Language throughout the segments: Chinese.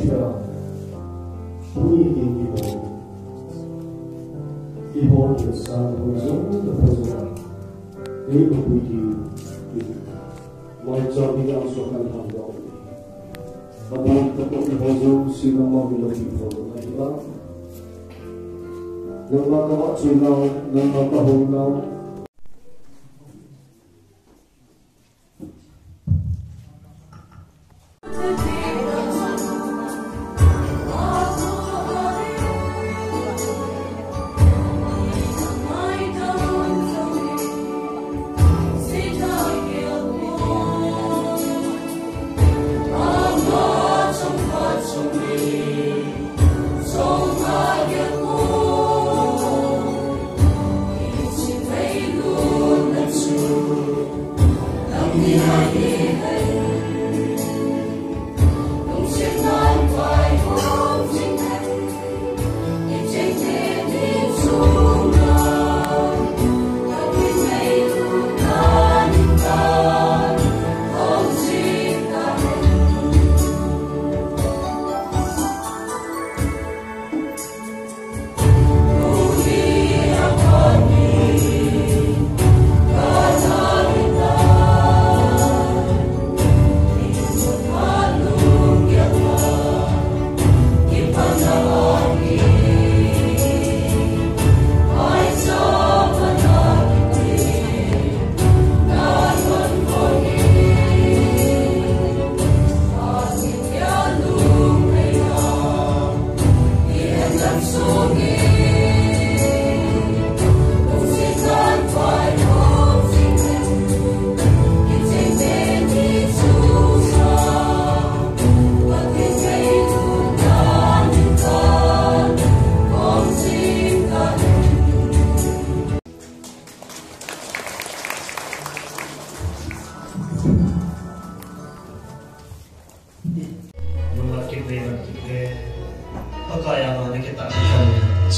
只要努力一点，一点一点，始终都在这样。一路不弃，一直往前面走，才能看到希望。不管走到多少年，我们都不会放弃。哪怕看不到希望，哪怕看不到。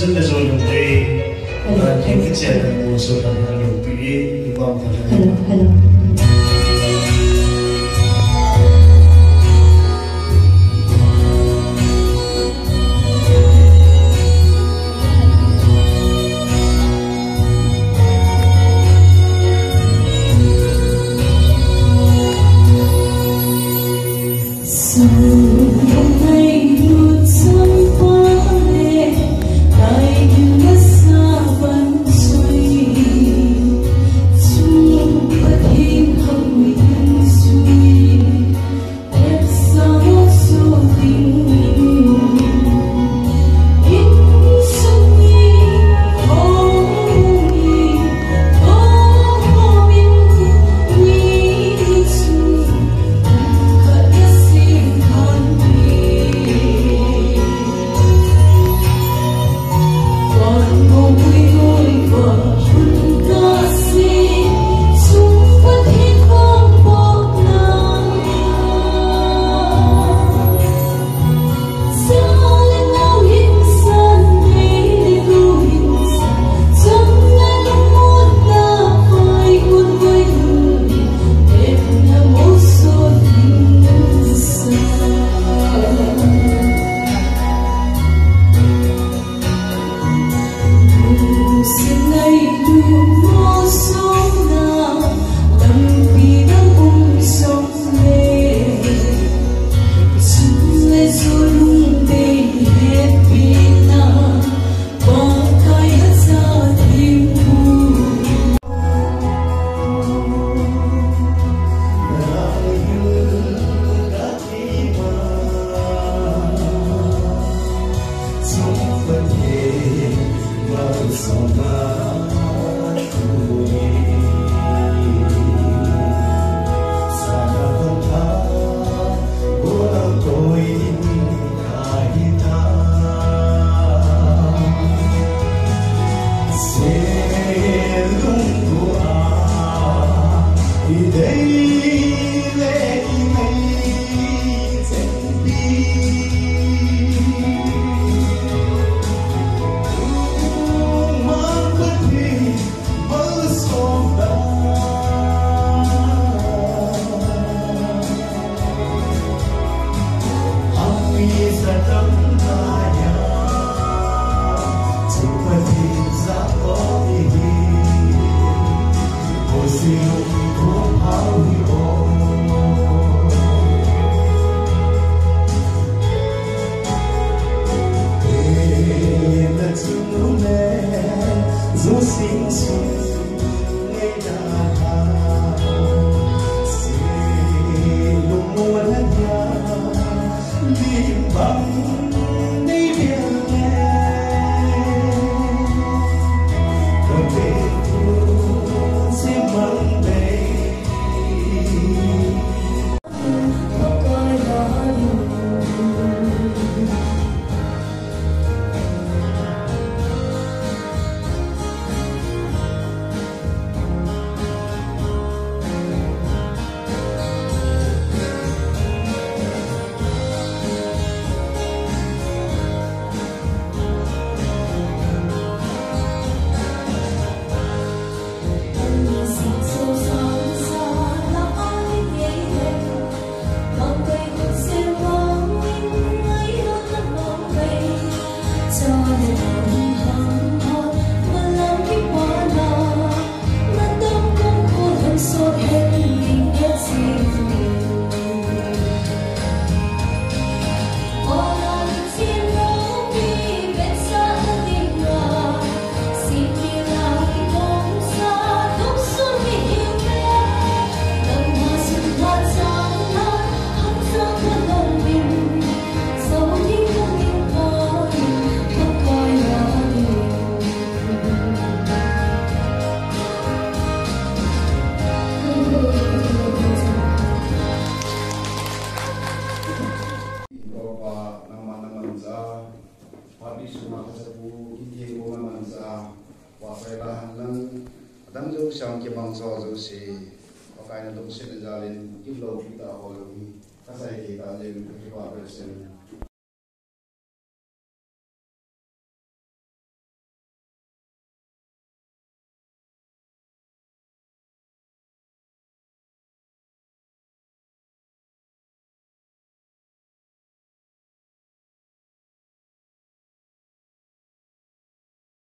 sunda zolong day, orang yang kecil dan. ti. saw Adam zo shang ke bang so zo si ko kai na lung se na jalin ki lo a ta ho lo ki ta sai ki ta le ki ba